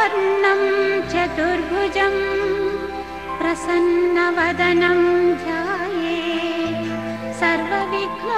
शुक्लाम्बरधरं चतुर्भुजं प्रसन्नवदनं ध्याये सर्वविघ्नोपशान्तये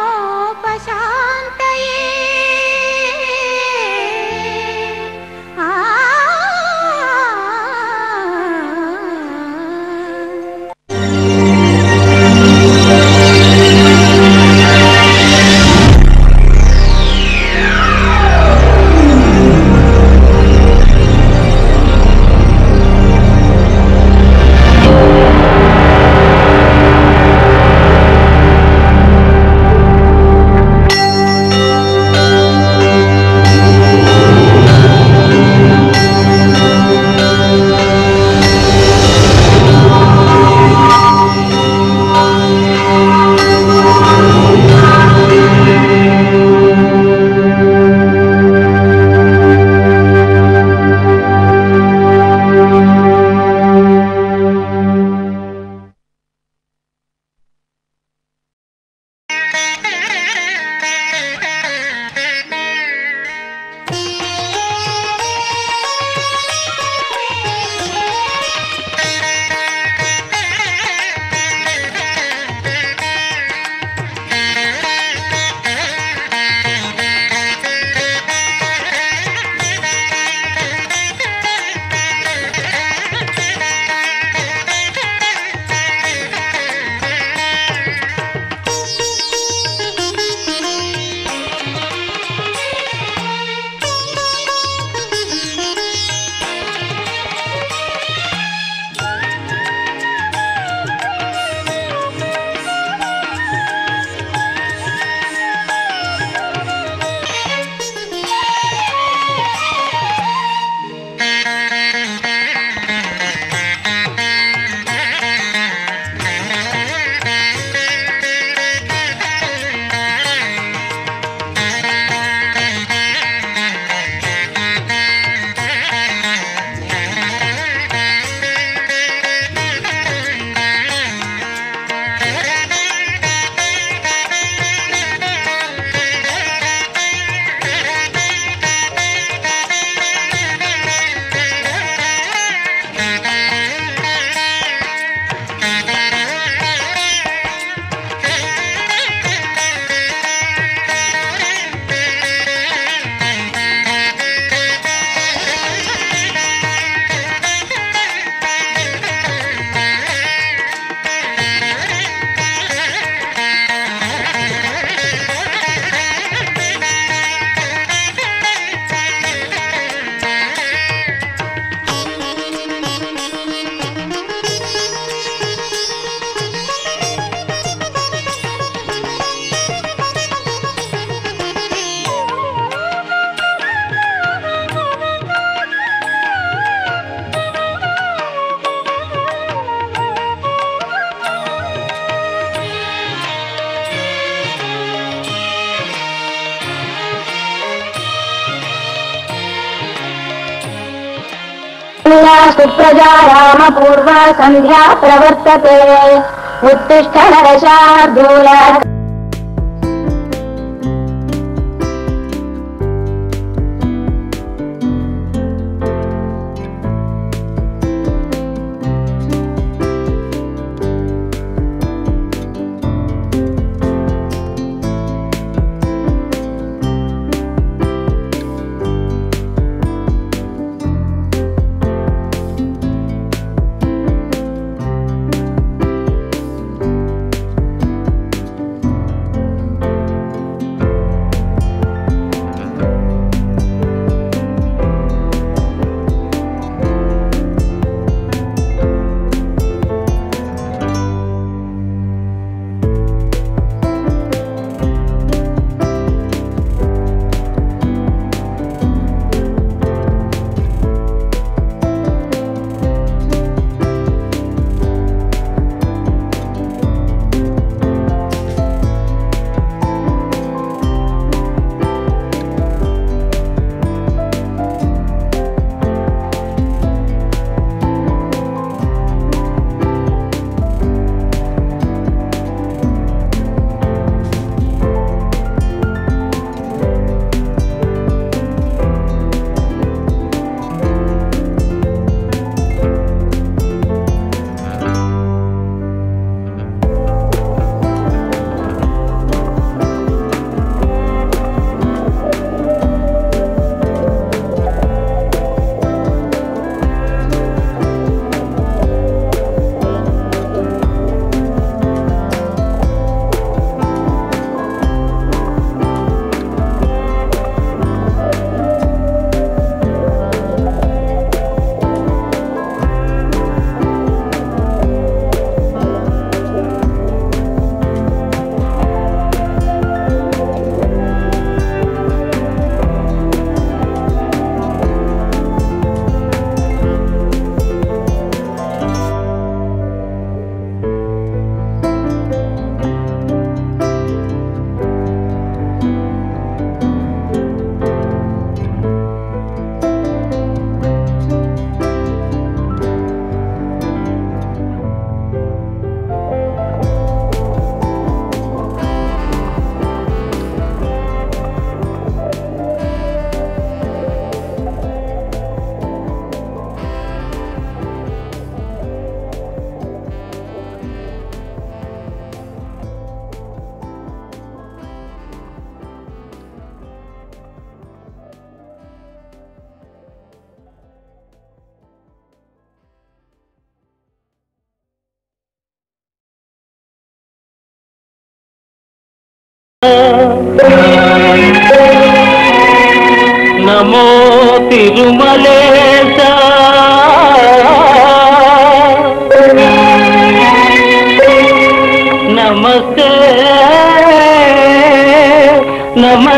रामपूर्वा सन्ध्या प्रवर्तते नरशार्दूल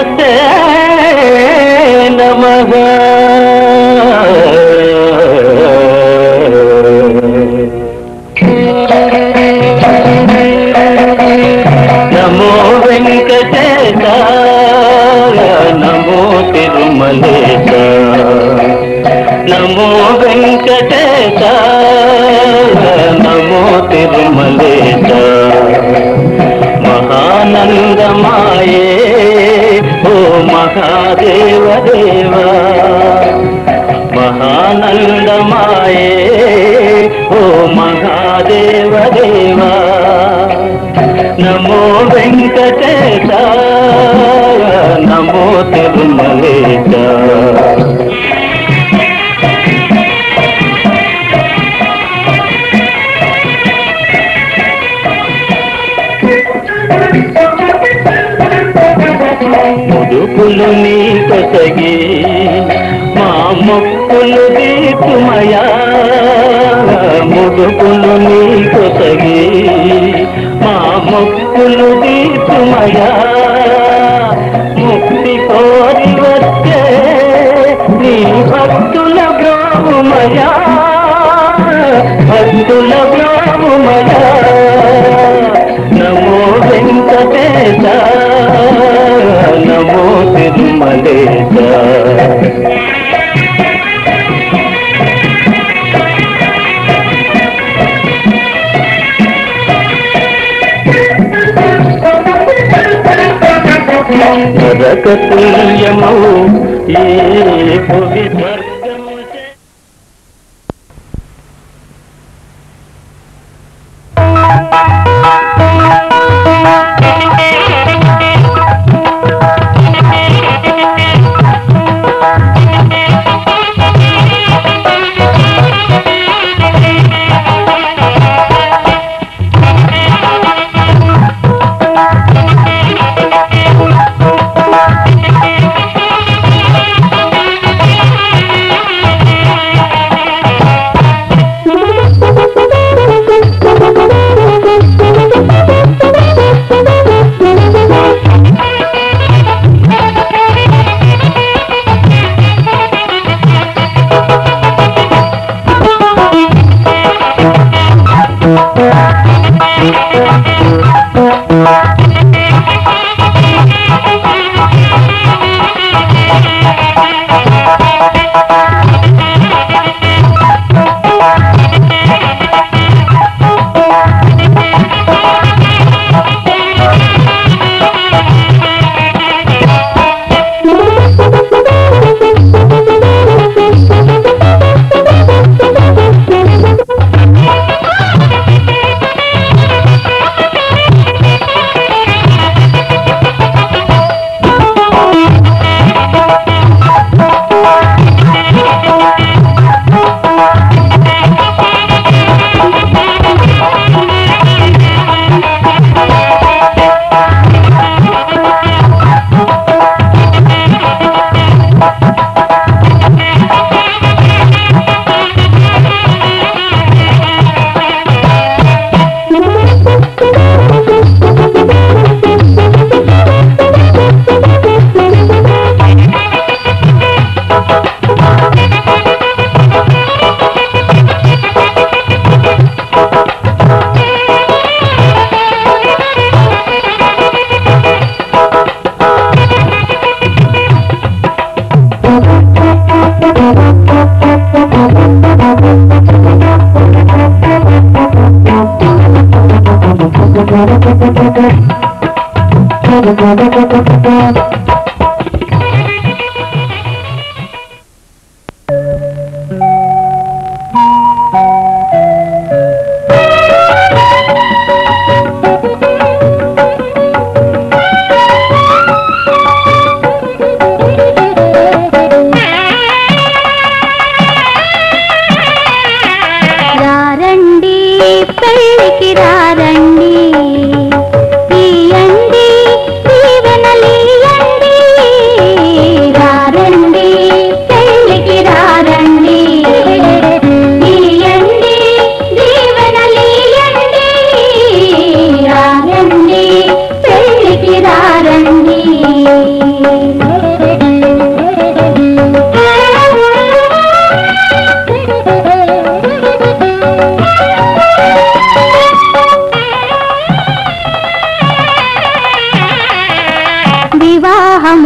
నమస్తే నమః. నమో వెంకటేశ నమో తిరుమలేశ. నమో వెంకటేశ నమో తిరుమలేశ. మహానందమాయే మహాదేవ దేవా మహానందమాయే ఓ మహాదేవ దేవా నమో तुल्यमौ ये पवित्र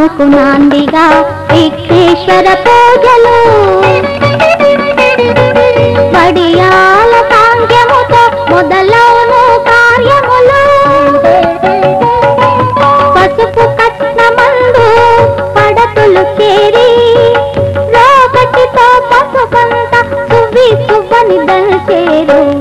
శుభములకు నాందిగా విఘ్నేశ్వర పూజలు. వడియాల సాంగ్యముతో మొదలవును కార్యములు. పసుపు కట్నమందు పడతులు చేరి రోగటితో పసుపంత సువి సువ్వని చేరు.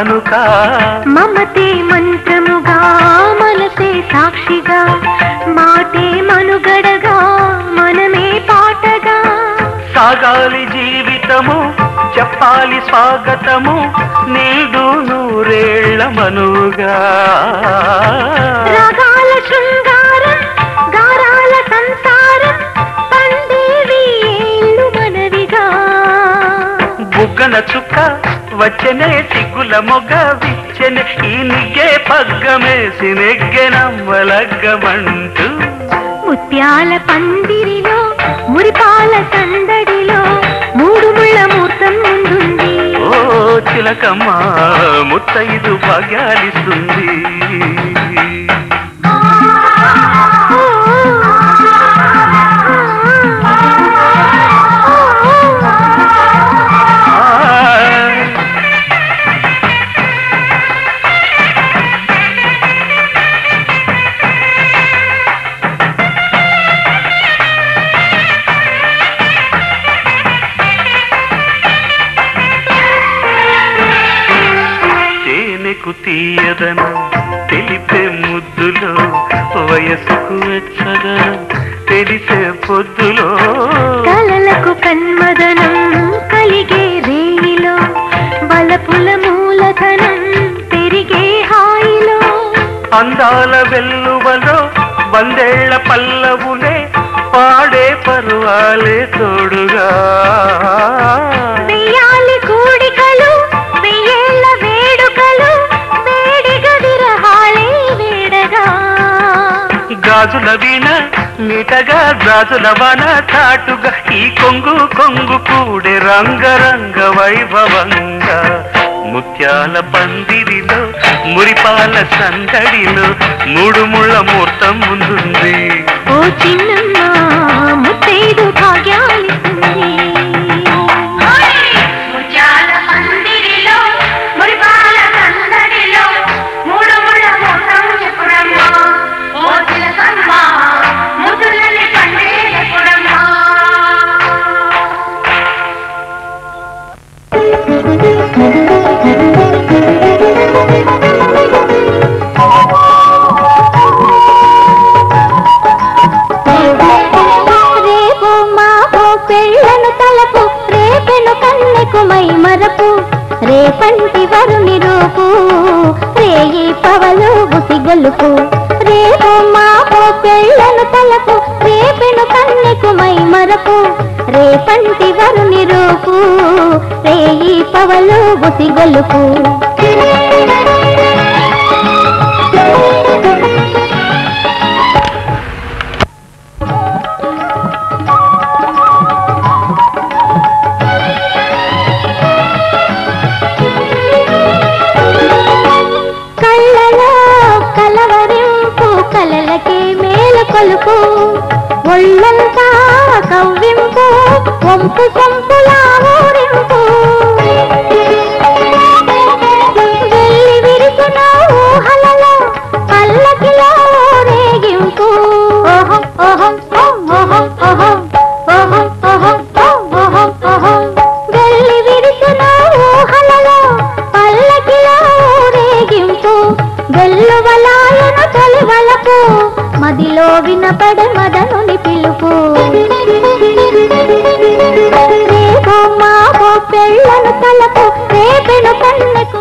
కానుక. మమతే మంత్రముగా మనసే సాక్షిగా మాటే మనుగడగా మనమే పాటగా. సాగాలి జీవితము చెప్పాలి స్వాగతము నీడు నూరేళ్ళ మనుగా రాగాల శృంగారం గారాల సంసారం పండేవి ఏళ్ళు మనవిగా. బుగ్గన చుక్క వచ్చనే సిగ్గుల మొగ విచ్చనే. ఈ నిగ్గే పగ్గమేసి నెగ్గెనమ్మలగ్గమంటూ ముత్యాల పందిరిలో మురిపాల సందడిలో మూడు ముళ్ళ మూర్తం ముందుంది. ఓ చిలకమ్మ ముత్తైదు భాగ్యాలిస్తుంది వయసుకు వెచ్చగా తెలిసే పొద్దులో. కలలకు కన్మదనం కలిగే రేయిలో బలపుల మూలధనం పెరిగే హాయిలో. అందాల వెల్లువలో వందేళ్ళ పల్లవులే పాడే పరువాలే తోడుగా. గాజుల వీణ నీటగా గాజుల వన చాటుగా ఈ కొంగు కొంగు కూడే రంగరంగ వైభవంగా. ముత్యాల పందిరిలో మురిపాల సందడిలో మూడు ముళ్ళ ముహూర్తం ముందుంది. ఓ చిన్నమ్మ ముత్తైదు భాగ్యాలిస్తుంది పవలు బుసి గొలుపు. రేపు మాపు పెళ్ళను తలకు రేపెను కన్నెకు మై మరపు. రేపంటి వరుని రూపు రేయి పవలు బుసి కొలుపు ఒళ్ళంతా కవ్వింపు వంపు కొంపులా ఊరింపు. వినపడే మదనుని పిలుపు. రేపు మాకు పెళ్ళను తలకు రేపెను కన్నెకు